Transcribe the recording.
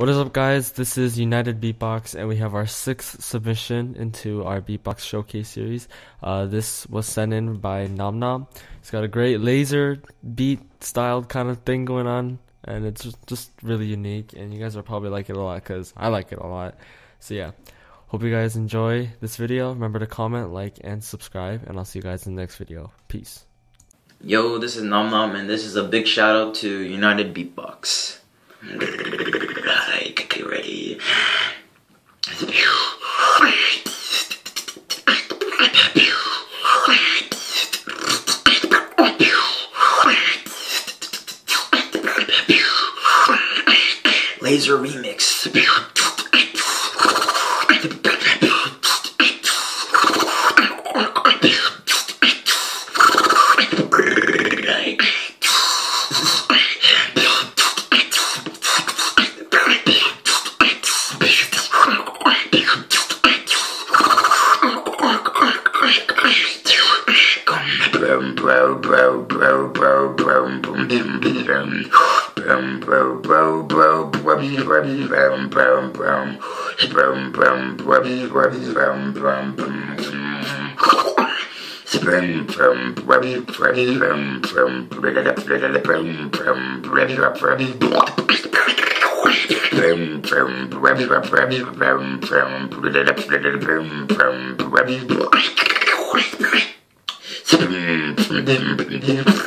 What is up, guys? This is United Beatbox, and we have our sixth submission into our Beatbox Showcase series. Uh, this was sent in by Nom Nom. It's got a great laser beat styled kind of thing going on, and it's just, really unique. And you guys are probably like it a lot because I like it a lot. So, yeah. Hope you guys enjoy this video. Remember to comment, like, and subscribe, and I'll see you guys in the next video. Peace. Yo, this is Nom Nom, and this is a big shout out to United Beatbox. Laser remix. Spring from Freddy, Freddy, from from Freddy, Freddy, from from Freddy, Freddy, from from Freddy, Freddy, from from Freddy, Freddy, from from Freddy. Yeah.